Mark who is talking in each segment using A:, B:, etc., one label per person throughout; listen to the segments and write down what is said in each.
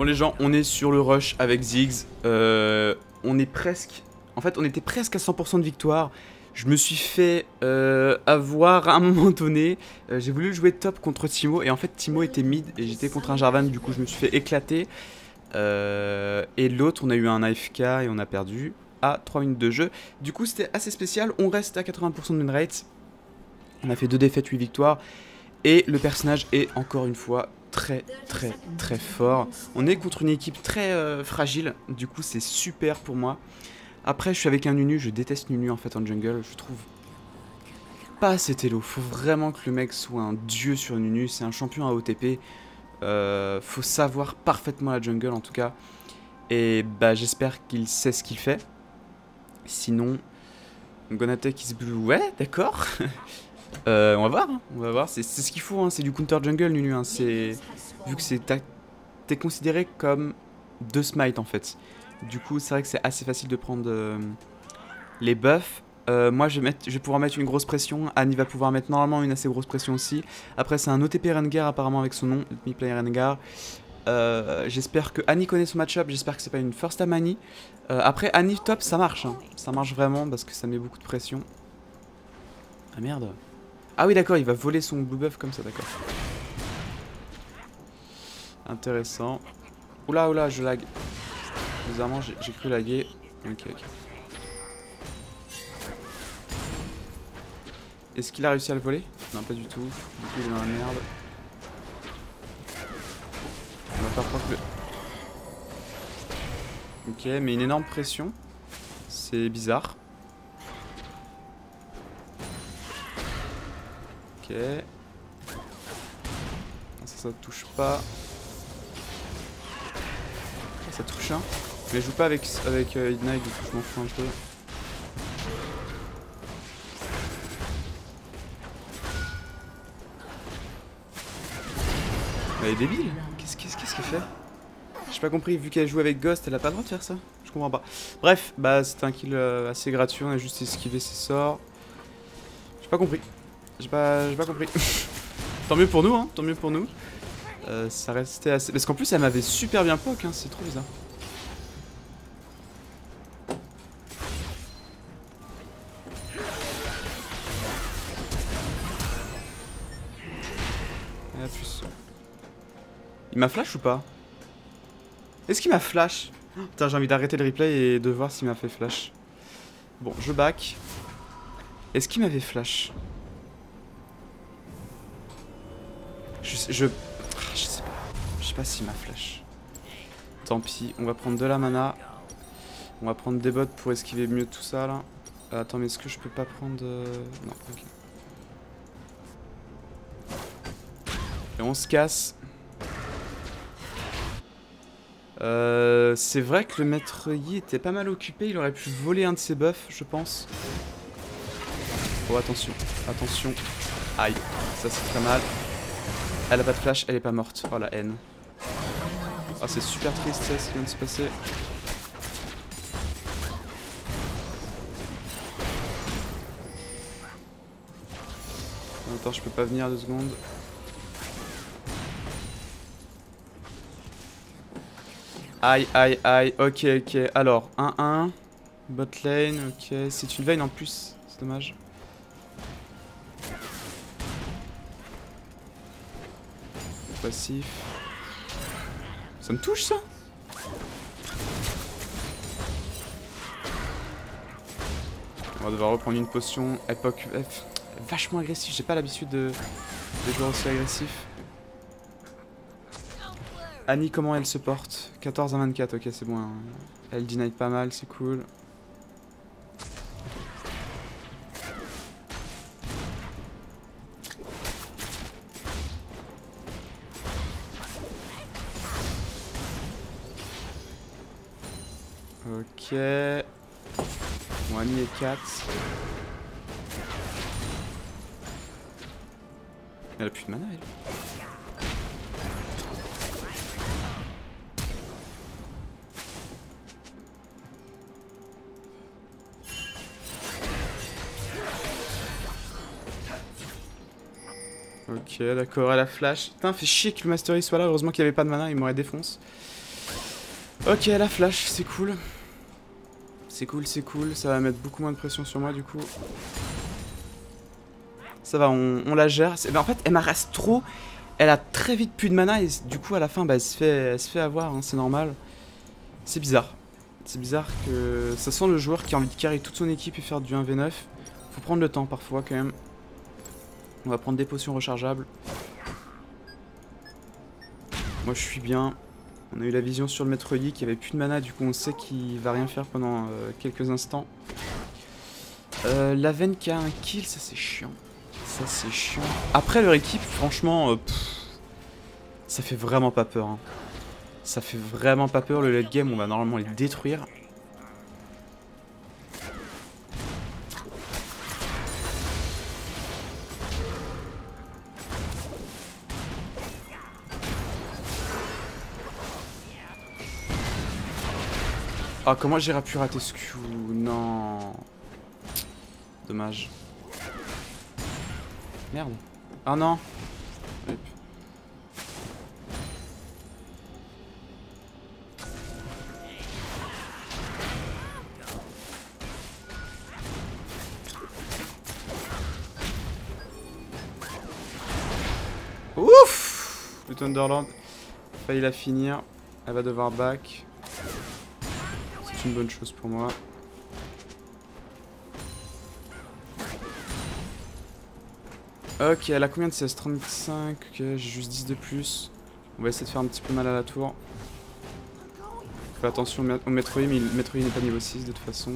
A: Bon les gens, on est sur le rush avec Ziggs. Euh, on est presque... En fait, on était presque à 100% de victoire. Je me suis fait euh, avoir à un moment donné. Euh, j'ai voulu jouer top contre Timo. Et en fait, Timo était mid et j'étais contre un Jarvan. Du coup, je me suis fait éclater. et l'autre, on a eu un AFK et on a perdu à 3 minutes de jeu. Du coup, c'était assez spécial. On reste à 80% de win rate. On a fait 2 défaites, 8 victoires. Et le personnage est encore une fois très très très fort. On est contre une équipe très euh, fragile, du coup c'est super pour moi. Après je suis avec un Nunu, je déteste Nunu en fait en jungle, je trouve pas assez télo. Faut vraiment que le mec soit un dieu sur Nunu, c'est un champion à OTP. Euh, faut savoir parfaitement la jungle en tout cas. Et bah j'espère qu'il sait ce qu'il fait. Sinon, gonna take his blue. Ouais, d'accord. Euh, on va voir, hein. on va voir. C'est ce qu'il faut, hein. c'est du counter jungle, Nunu. Hein. Vu que c'est t'es considéré comme deux smite en fait. Du coup, c'est vrai que c'est assez facile de prendre euh, les buffs. Euh, moi, je vais, je vais, pouvoir mettre une grosse pression. Annie va pouvoir mettre normalement une assez grosse pression aussi. Après, c'est un OTP Rengar apparemment avec son nom, Mi Play Rengar. j'espère que Annie connaît son match-up, j'espère que c'est pas une first time Annie. après, Annie top, ça marche. Ça marche vraiment parce que ça met beaucoup de pression. Ah merde. Ah oui, d'accord, il va voler son blue buff comme ça, d'accord. Intéressant. Oula, oula, je lag. Bizarrement, j'ai cru laguer. Ok, ok. Est-ce qu'il a réussi à le voler? Non, pas du tout. Du coup, il est dans la merde. On va faire croire que... Ok, mais une énorme pression. C'est bizarre. Ça, ça touche pas. Ça touche hein. Mais je joue pas avec, avec euh, Ignite, je m'en fous un peu. Elle est débile Qu'est-ce qu'elle fait? J'ai pas compris, vu qu'elle joue avec Ghost, elle a pas le droit de faire ça Je comprends pas. Bref, bah c'était un kill euh, assez gratuit, on a juste esquivé ses sorts. J'ai pas compris. J'ai pas, pas compris. tant mieux pour nous, hein, tant mieux pour nous. Euh, ça restait assez... Parce qu'en plus, elle m'avait super bien poke, hein, c'est trop bizarre. Et plus. Il m'a flash ou pas? Est-ce qu'il m'a flash? Putain, j'ai envie d'arrêter le replay et de voir s'il m'a fait flash. Bon, je back. Est-ce qu'il m'avait flash? Je, je, je sais pas. Je sais pas s'il m'a flash. Tant pis, on va prendre de la mana. On va prendre des bots pour esquiver mieux tout ça là. Euh, attends, mais est-ce que je peux pas prendre... Euh, non, ok. Et on se casse. Euh, c'est vrai que le maître Yi était pas mal occupé, il aurait pu voler un de ses buffs, je pense. Oh, attention, attention. Aïe, ça c'est très mal. Elle a pas de flash, elle est pas morte. Oh la haine. Oh c'est super triste ça, ce qui vient de se passer. Attends, je peux pas venir deux secondes. Aïe, aïe, aïe. Ok, ok. Alors, 1-1. Bot lane, ok. C'est une veine en plus. C'est dommage. Passif. Ça me touche ça On va devoir reprendre une potion. Époque F. Vachement agressif, j'ai pas l'habitude de, jouer aussi agressif. Annie, comment elle se porte? 14 à 24, ok c'est bon. Hein. Elle deny pas mal, c'est cool. Ok. Annie est 4. Elle a plus de mana, elle. Ok, d'accord, elle a flash. Putain, fait chier que le Mastery soit là. Heureusement qu'il n'y avait pas de mana, il m'aurait défonce. Ok, la flash, c'est cool. C'est cool, c'est cool. Ça va mettre beaucoup moins de pression sur moi du coup. Ça va, on, la gère. en fait, elle reste trop. Elle a très vite plus de mana et du coup, à la fin, bah, elle, se fait, se fait avoir. Hein, c'est normal. C'est bizarre. C'est bizarre que ça sent le joueur qui a envie de carrer toute son équipe et faire du 1v9. Faut prendre le temps parfois quand même. On va prendre des potions rechargeables. Moi je suis bien. On a eu la vision sur le maître Yi qui avait plus de mana, du coup on sait qu'il va rien faire pendant euh, quelques instants. Euh, la veine qui a un kill, ça c'est chiant. Ça c'est chiant. Après leur équipe, franchement, euh, ça fait vraiment pas peur. Hein. Ça fait vraiment pas peur le late game, on va normalement les détruire. Ah, comment j'ai pu rater ce Q? Non. Dommage. Merde. Ah non. Ouf Le Thunderland. Failli la finir. Elle va devoir back une bonne chose pour moi. Ok, elle a combien de CS? 35 Ok, j'ai juste 10 de plus. On va essayer de faire un petit peu mal à la tour. Fais attention au Metroid, mais le Metroid n'est pas niveau 6 de toute façon.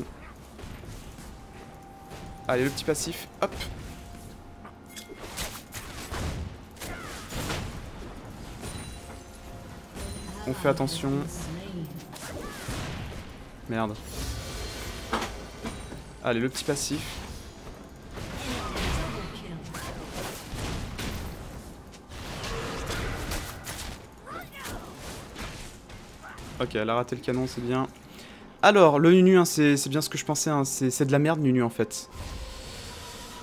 A: Allez, le petit passif, hop On fait attention. Merde. Allez, le petit passif. Ok, elle a raté le canon, c'est bien. Alors, le Nunu, hein, c'est bien ce que je pensais, hein, c'est de la merde Nunu en fait.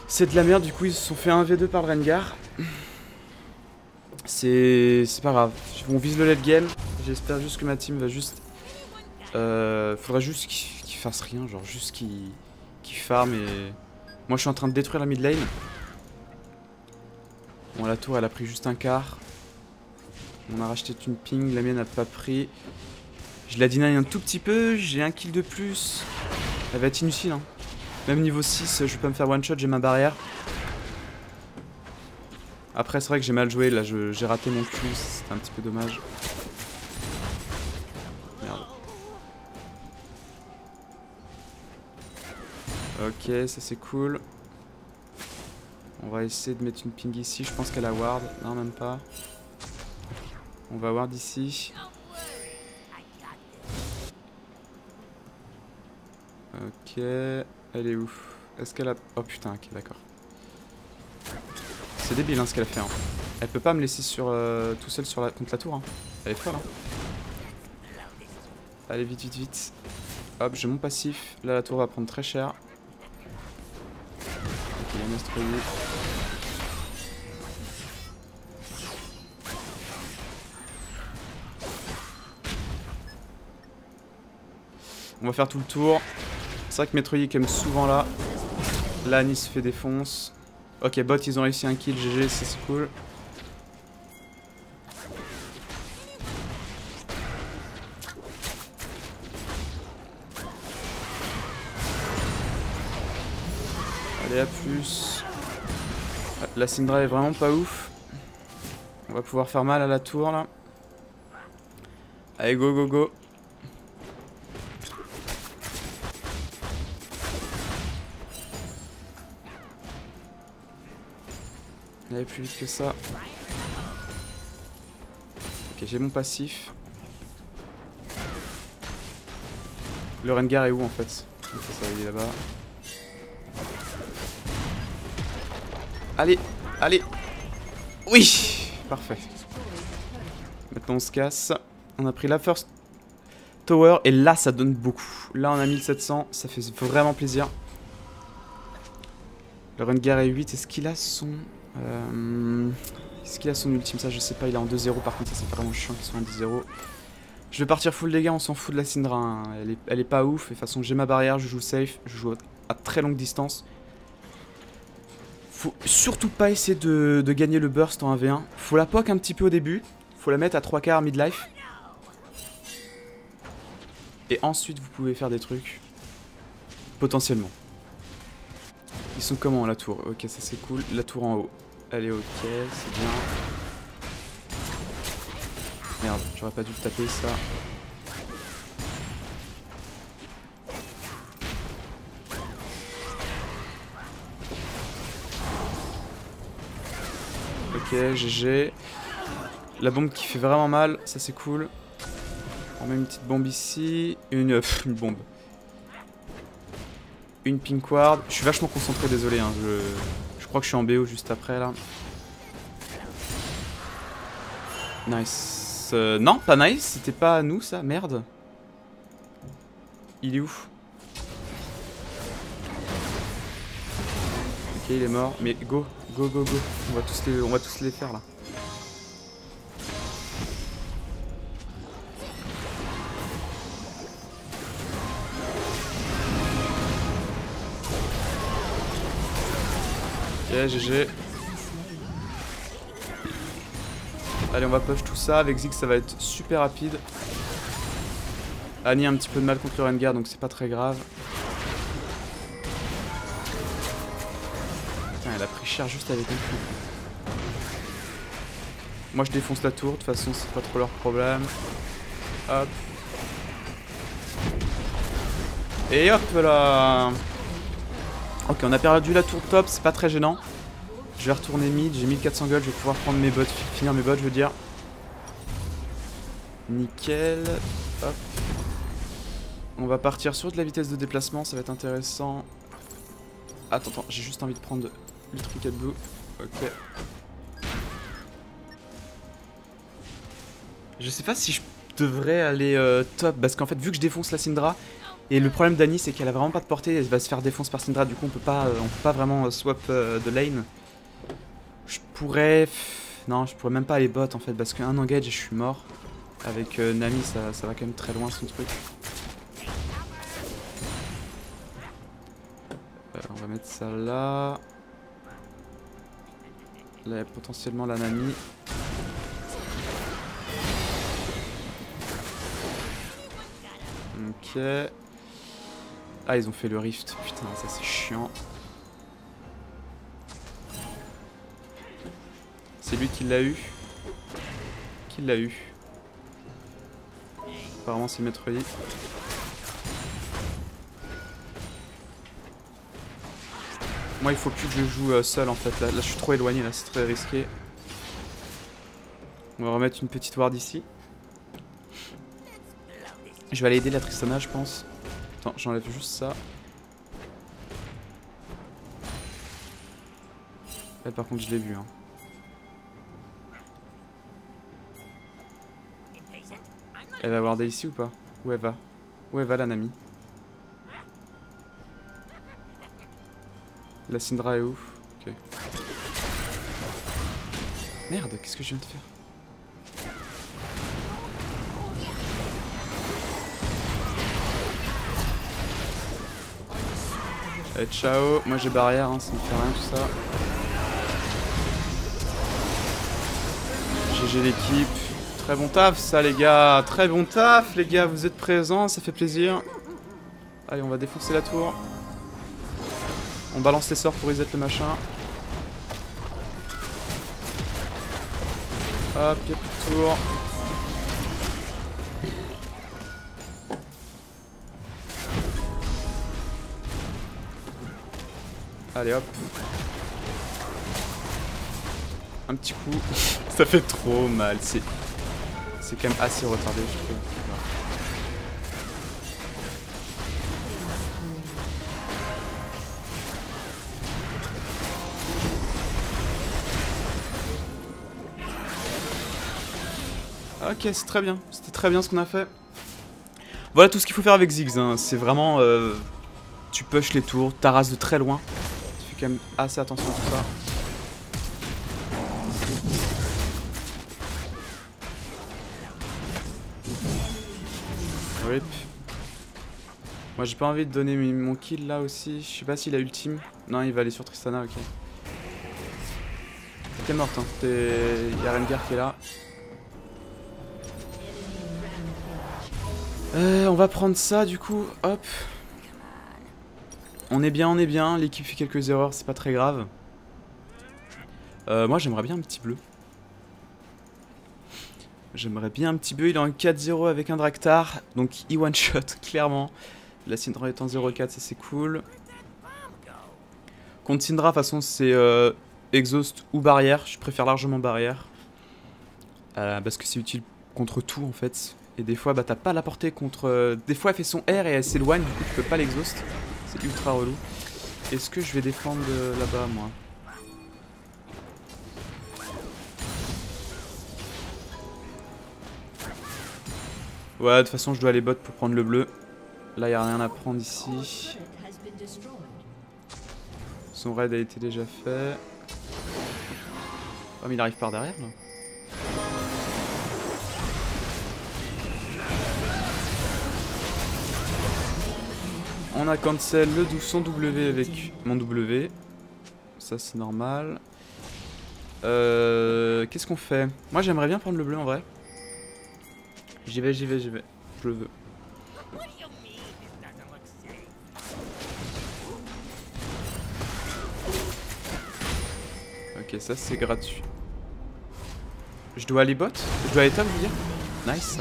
A: C'est de la merde, du coup ils se sont fait un V2 par le Rengar. C'est pas grave, on vise le late game. J'espère juste que ma team va juste euh, faudrait juste qu'il fasse rien, genre juste qu'il qu farm et... Moi je suis en train de détruire la mid lane. Bon la tour elle a pris juste un quart. On a racheté une ping, la mienne n'a pas pris. Je la deny un tout petit peu, j'ai un kill de plus. Elle va être inutile hein. Même niveau 6, je peux me faire one shot, j'ai ma barrière. Après c'est vrai que j'ai mal joué, là j'ai raté mon Q, c'était un petit peu dommage. Ok, ça c'est cool. On va essayer de mettre une ping ici. Je pense qu'elle a ward. Non, même pas. On va ward ici. Ok. Elle est où Est-ce qu'elle a... Oh putain, ok, d'accord. C'est débile hein, ce qu'elle a fait. Hein. Elle peut pas me laisser sur, euh, tout seul sur la... contre la tour. Hein. Elle est folle. Hein. Allez, vite, vite, vite. Hop, j'ai mon passif. Là, la tour va prendre très cher. On va faire tout le tour. C'est vrai que Metroid aime souvent là. Là, Nice fait défonce. Ok, bot, ils ont réussi un kill. GG, c'est cool. Allez, à plus. La Syndra est vraiment pas ouf. On va pouvoir faire mal à la tour là. Allez, go, go, go. Allez, plus vite que ça. Ok, j'ai mon passif. Le Rengar est où en fait? Ça va, là-bas. Allez, allez. Oui, parfait. Maintenant on se casse. On a pris la first tower et là ça donne beaucoup. Là on a 1700, ça fait vraiment plaisir. Le Rengar est 8, est-ce qu'il a son... Euh, est-ce qu'il a son ultime? Ça je sais pas, il est en 2-0 par contre, ça c'est vraiment chiant qu'il soit en 10-0. Je vais partir full dégâts, on s'en fout de la Syndra. hein. Elle, est, elle est pas ouf. De toute façon, j'ai ma barrière, je joue safe, je joue à très longue distance. Faut surtout pas essayer de, gagner le burst en 1v1. Faut la poke un petit peu au début. Faut la mettre à 3 quarts midlife. Et ensuite, vous pouvez faire des trucs. Potentiellement. Ils sont comment la tour? Ok, ça c'est cool. La tour en haut. Est ok, c'est bien. Merde, j'aurais pas dû taper ça. Ok, GG. La bombe qui fait vraiment mal, ça c'est cool. On met une petite bombe ici. Une, une bombe. Une pink ward. Je suis vachement concentré, désolé. Hein, je, je crois que je suis en BO juste après là. Nice. Euh, non, pas nice. C'était pas nous ça. Merde. Il est où? Ok, il est mort. Mais go, go, go, go. On va tous les, on va tous les faire là. Ok, GG. Allez, on va push tout ça. Avec Ziggs, ça va être super rapide. Annie a un petit peu de mal contre le Rengar, donc c'est pas très grave. Elle a pris cher juste avec un coup. Moi, je défonce la tour. De toute façon, c'est pas trop leur problème. Hop. Et hop là Ok, on a perdu la tour top, c'est pas très gênant. Je vais retourner mid, j'ai 1400 gold, je vais pouvoir prendre mes bots, finir mes bots, je veux dire. Nickel. Hop. On va partir sur de la vitesse de déplacement, ça va être intéressant. Attends, attends, j'ai juste envie de prendre le truc à blue. Ok. Je sais pas si je devrais aller euh, top, parce qu'en fait, vu que je défonce la Syndra, et le problème d'Annie, c'est qu'elle a vraiment pas de portée, elle va se faire défoncer par Syndra, du coup on peut pas, euh, on peut pas vraiment euh, swap de lane. Je pourrais... Non, je pourrais même pas aller bot en fait, parce qu'un engage je suis mort. Avec Nami, ça, ça va quand même très loin son truc. On va mettre ça là. Potentiellement la Nami. Ok. Ah, ils ont fait le rift. Putain, ça c'est chiant. C'est lui qui l'a eu. Qui l'a eu? Apparemment, c'est Maître Yi. Moi, il faut plus que je joue euh, seul en fait. Là, là, je suis trop éloigné, là, c'est très risqué. On va remettre une petite ward ici. Je vais aller aider la Tristana, je pense. Attends, j'enlève juste ça. Là, par contre, je l'ai vu. Hein. Elle va warder ici ou pas? Où elle va? Où elle va, la Nami? La Syndra est où. Merde, qu'est-ce que je viens de faire? Allez, ciao. Moi j'ai barrière, hein, ça me fait rien tout ça. GG l'équipe. Très bon taf ça les gars. Très bon taf les gars, vous êtes présents, ça fait plaisir. Allez, on va défoncer la tour. On balance les sorts pour reset le machin. Hop, y'a plus de tour. Allez hop. Un petit coup. Ça fait trop mal. C'est quand même assez retardé, je trouve. Ok, c'est très bien. C'était très bien ce qu'on a fait. Voilà tout ce qu'il faut faire avec Ziggs. hein. C'est vraiment... euh, tu push les tours, t'arrases de très loin. Tu fais quand même assez attention à tout ça. Rip. Moi j'ai pas envie de donner mon kill là aussi. Je sais pas s'il a ultime. Non, il va aller sur Tristana, ok. T'es morte, hein. Il y a Rengar qui est là. Euh, on va prendre ça du coup, hop. On est bien, on est bien. L'équipe fait quelques erreurs, c'est pas très grave. Euh, moi j'aimerais bien un petit bleu. J'aimerais bien un petit bleu. Il est en 4-0 avec un Draktar. Donc il one shot, clairement. La Syndra est en 0-4, ça c'est cool. Contre Syndra, de toute façon, c'est euh, exhaust ou barrière. Je préfère largement barrière. Euh, parce que c'est utile contre tout en fait. Et des fois, bah, t'as pas la portée contre... Euh, des fois, elle fait son R et elle s'éloigne, du coup, tu peux pas l'exhaust. C'est ultra relou. Est-ce que je vais défendre là-bas, moi? Ouais, de toute façon, je dois aller bot pour prendre le bleu. Là, il a rien à prendre ici. Son raid a été déjà fait. Oh, mais il arrive par derrière, là. On a cancel le son W avec mon W. Ça c'est normal. Euh, Qu'est-ce qu'on fait? Moi j'aimerais bien prendre le bleu en vrai. J'y vais, j'y vais, j'y vais. Je le veux. Ok, ça c'est gratuit. Je dois aller bot? Je dois aller top, je veux dire? Nice.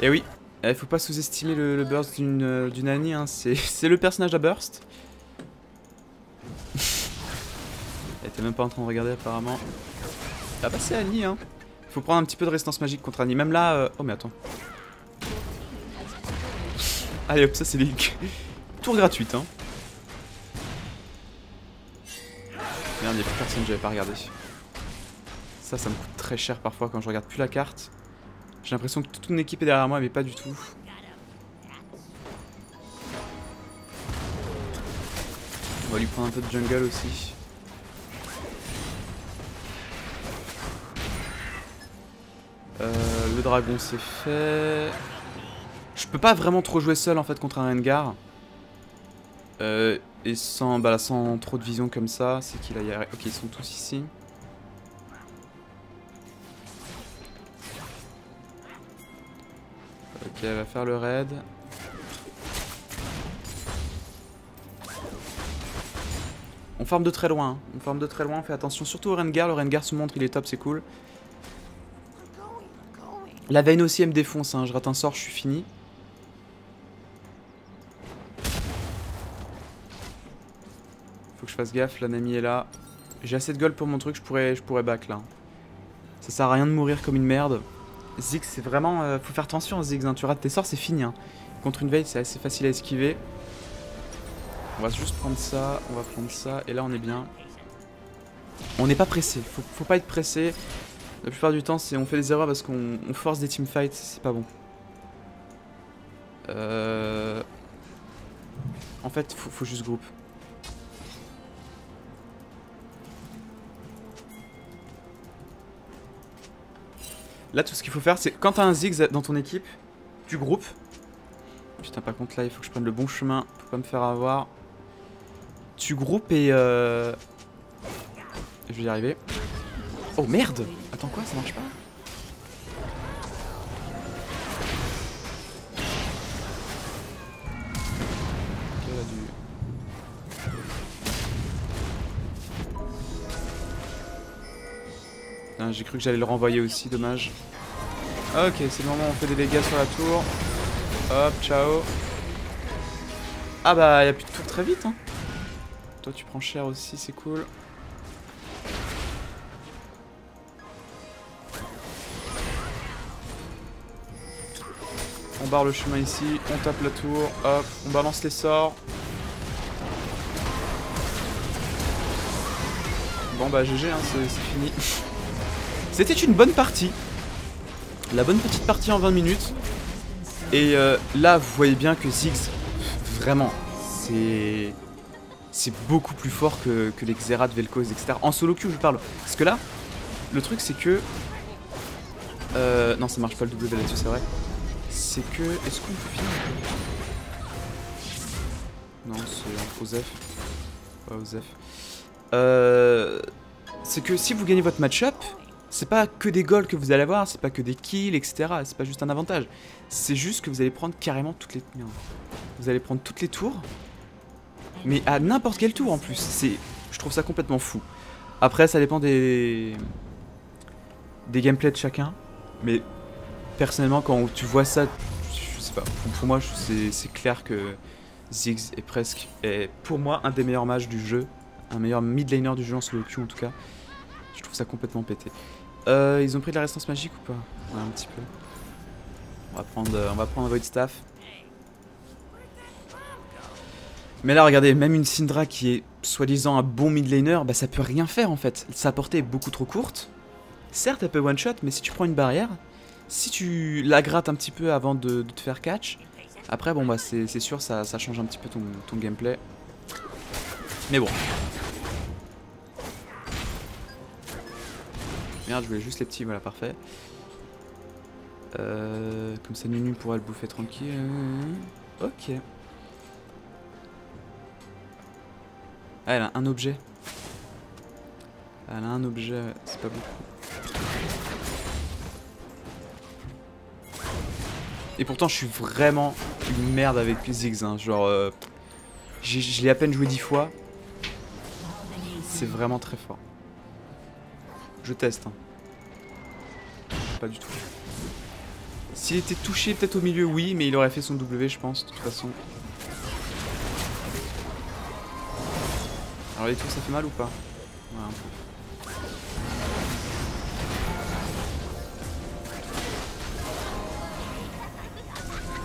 A: Et eh oui, il faut pas sous-estimer le, burst d'une euh, Annie, hein. c'est le personnage à burst. Elle était même pas en train de regarder apparemment. Ah bah c'est Annie hein. Faut prendre un petit peu de résistance magique contre Annie. Même là... Euh, oh mais attends. Allez hop, ça c'est des... Tour gratuite hein. Merde, y'a plus personne, j'avais pas regardé. Ça, ça me coûte très cher parfois quand je regarde plus la carte. J'ai l'impression que toute une équipe est derrière moi, mais pas du tout. On va lui prendre un peu de jungle aussi. Euh, le dragon c'est fait. Je peux pas vraiment trop jouer seul en fait contre un Rengar. Euh, et sans, bah, trop de vision comme ça, c'est qu'il a... Ok, ils sont tous ici. Elle va faire le raid. On forme de très loin, hein. on forme de très loin, on fait attention surtout au Rengar, le Rengar se montre, il est top, c'est cool. La Vayne aussi elle me défonce, hein. je rate un sort, je suis fini. Faut que je fasse gaffe, la Nami est là. J'ai assez de gold pour mon truc, je pourrais, je pourrais back là. Ça sert à rien de mourir comme une merde. Ziggs, c'est vraiment... Euh, faut faire attention, Ziggs. Hein. Tu rates tes sorts, c'est fini. Hein. Contre une veille, c'est assez facile à esquiver. On va juste prendre ça, on va prendre ça, et là on est bien. On n'est pas pressé, faut, pas être pressé. La plupart du temps, on fait des erreurs parce qu'on force des teamfights, c'est pas bon. Euh... En fait, faut juste groupe. Là, tout ce qu'il faut faire, c'est quand t'as un Ziggs dans ton équipe, tu groupes. Putain, par contre, là, il faut que je prenne le bon chemin pour pas me faire avoir. Tu groupes et... Euh... Je vais y arriver. Oh, merde Attends, quoi? Ça marche pas? J'ai cru que j'allais le renvoyer aussi, dommage. Ok, c'est le moment où on fait des dégâts sur la tour. Hop, ciao. Ah bah, il a plus de tour très vite, hein. Toi, tu prends cher aussi, c'est cool. On barre le chemin ici, on tape la tour, hop, on balance les sorts. Bon bah GG, hein, c'est fini. C'était une bonne partie. La bonne petite partie en 20 minutes. Et euh, là, vous voyez bien que Ziggs, vraiment, c'est... C'est beaucoup plus fort que, les Xerath, Vel'Koz, etc. En solo queue, je parle. Parce que là, le truc, c'est que... Euh, non, ça marche pas le W là-dessus, c'est vrai. c'est que... Est-ce qu'on finit Non, c'est Osef. Ouais, Osef. Euh, c'est que si vous gagnez votre match-up, c'est pas que des goals que vous allez avoir, c'est pas que des kills, etc. C'est pas juste un avantage. C'est juste que vous allez prendre carrément toutes les... Vous allez prendre toutes les tours. Mais à n'importe quel tour en plus. C'est, Je trouve ça complètement fou. Après, ça dépend des... Des gameplays de chacun. Mais personnellement, quand tu vois ça, je sais pas. Pour moi, c'est clair que Ziggs est presque... Pour moi un des meilleurs matchs du jeu. Un meilleur mid laner du jeu en solo queue en tout cas. Je trouve ça complètement pété. Euh, ils ont pris de la résistance magique ou pas? Ouais, un petit peu. On va prendre, euh, on va prendre Void Staff. Mais là, regardez, même une Syndra qui est soi-disant un bon mid laner, bah ça peut rien faire en fait. Sa portée est beaucoup trop courte. Certes, elle peut one shot, mais si tu prends une barrière, si tu la grattes un petit peu avant de, te faire catch, après, bon bah c'est sûr, ça, ça, change un petit peu ton, ton gameplay. Mais bon, Merde, je voulais juste les petits, voilà, parfait. Euh, comme ça, Nunu pourra le bouffer tranquille. Ok. Ah, elle a un objet. Elle a un objet, c'est pas beaucoup. Et pourtant, je suis vraiment une merde avec Ziggs. Hein. Genre, euh, je l'ai à peine joué dix fois. C'est vraiment très fort. Je teste. Hein. Pas du tout. S'il était touché peut-être au milieu, oui, mais il aurait fait son W, je pense, de toute façon. Alors les tours, ça fait mal ou pas?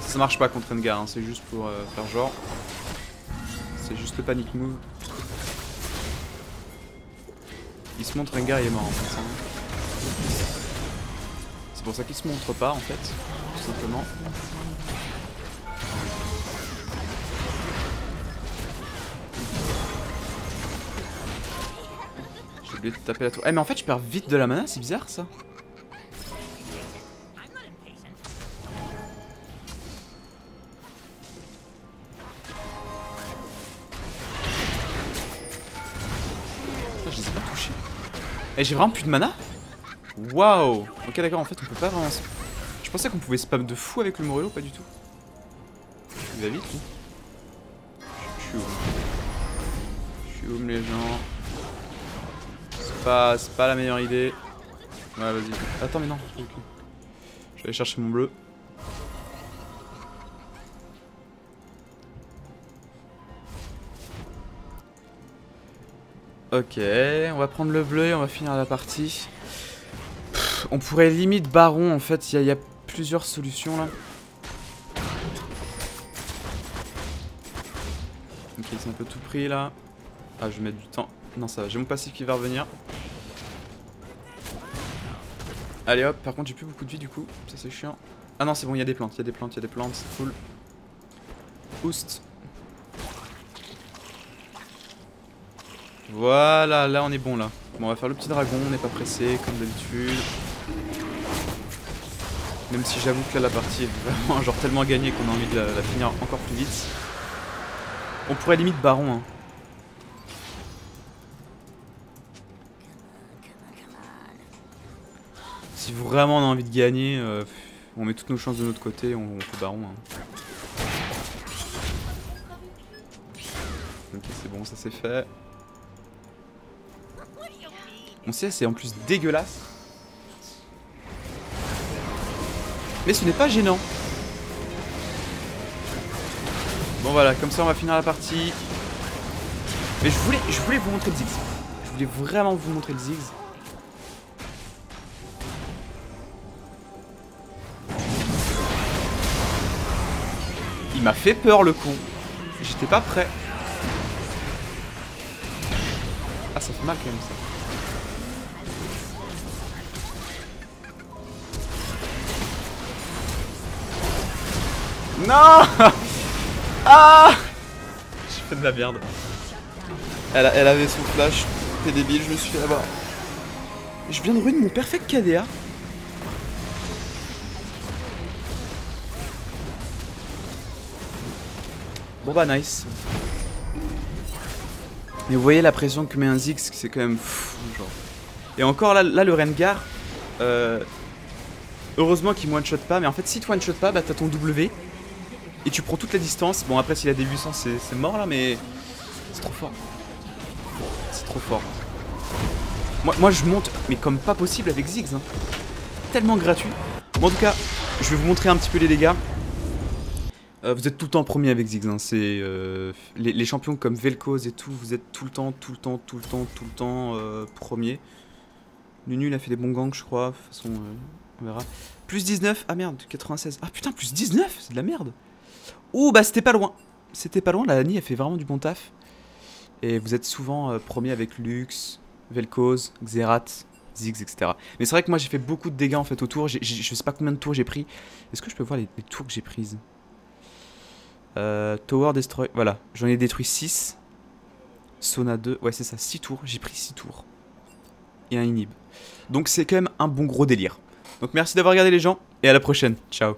A: Ça marche pas contre Engar, hein, c'est juste pour euh, faire genre. C'est juste le panic move. Il se montre Rengar il est mort en fait. Hein. C'est pour ça qu'il se montre pas en fait, tout simplement. J'ai oublié de taper la tour. Eh mais en fait je perds vite de la mana, c'est bizarre ça. Et j'ai vraiment plus de mana Waouh Ok d'accord, en fait on peut pas vraiment... Je pensais qu'on pouvait spam de fou avec le Morello, pas du tout. Il va vite lui. Je suis les gens. C'est pas, pas la meilleure idée. Ouais vas-y. Attends mais non. Je vais aller chercher mon bleu. Ok, on va prendre le bleu et on va finir la partie. on pourrait limite baron en fait, il y, a plusieurs solutions là. Ok, c'est un peu tout pris là. Ah, je vais mettre du temps. Non, ça va, j'ai mon passif qui va revenir. Allez hop, par contre j'ai plus beaucoup de vie du coup, ça c'est chiant. Ah non, c'est bon, il y a des plantes, il y a des plantes, il y a des plantes, c'est cool. Boost. Voilà, là on est bon là. Bon, on va faire le petit dragon, on n'est pas pressé comme d'habitude. Même si j'avoue que là la partie est vraiment genre tellement gagnée qu'on a envie de la, finir encore plus vite. On pourrait limite baron hein. Si vraiment on a envie de gagner, euh, on met toutes nos chances de notre côté, on, fait baron. Hein. Ok c'est bon, ça c'est fait. Mon CS est en plus dégueulasse. Mais ce n'est pas gênant. Bon voilà, comme ça on va finir la partie. Mais je voulais, je voulais vous montrer le Ziggs. Je voulais vraiment vous montrer le Ziggs. Il m'a fait peur le con. J'étais pas prêt. Ah ça fait mal quand même ça. Non Ah J'ai fait de la merde. Elle, avait son flash. T'es débile, je me suis fait là-bas. Je viens de ruiner mon perfect KDA. Bon bah nice. Mais vous voyez la pression que met un Ziggs, c'est quand même fou, genre. Et encore là, là le Rengar, euh, heureusement qu'il one-shot pas, mais en fait si tu one-shot pas, bah t'as ton W, et tu prends toute la distance. Bon après s'il a des 800 c'est mort là, mais c'est trop fort. C'est trop fort. Moi, je monte, mais comme pas possible avec Ziggs. Hein. Tellement gratuit. Bon en tout cas, je vais vous montrer un petit peu les dégâts. Euh, vous êtes tout le temps premier avec Ziggs. Hein. C'est euh, les, champions comme Vel'Koz et tout. Vous êtes tout le temps, tout le temps, tout le temps, tout le temps euh, premier. Nunu il a fait des bons gangs, je crois. De toute façon, on verra. Plus 19. Ah merde, 96. Ah putain, plus 19 C'est de la merde. Ouh, bah c'était pas loin. C'était pas loin. La Lani a fait vraiment du bon taf. Et vous êtes souvent premier avec Lux, Vel'Koz, Xerath, Ziggs, etc. Mais c'est vrai que moi j'ai fait beaucoup de dégâts en fait autour. je sais pas combien de tours j'ai pris. Est-ce que je peux voir les tours que j'ai prises? Euh, Tower Destroy, voilà, j'en ai détruit 6. Sona 2, ouais c'est ça, 6 tours, j'ai pris 6 tours. Et un inhib. Donc c'est quand même un bon gros délire. Donc merci d'avoir regardé les gens, et à la prochaine, ciao